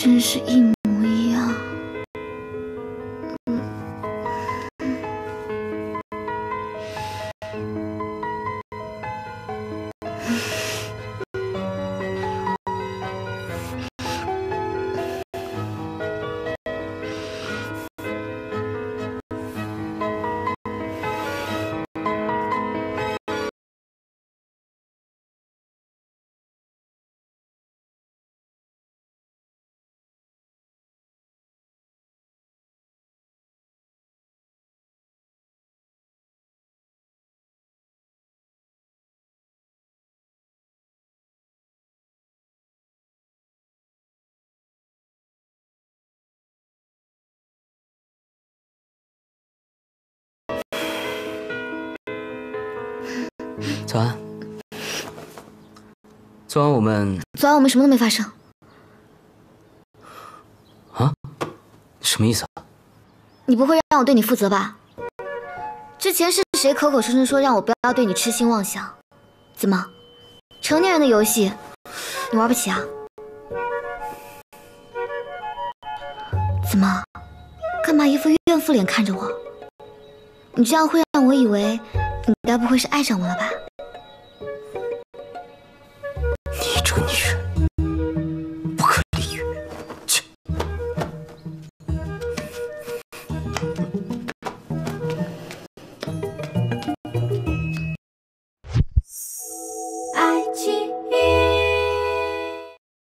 真是一模一样。早安。昨晚我们昨晚我们什么都没发生。啊？什么意思啊？你不会让我对你负责吧？之前是谁口口声声说让我不要对你痴心妄想？怎么，成年人的游戏你玩不起啊？怎么，干嘛一副怨妇脸看着我？你这样会让我以为你该不会是爱上我了吧？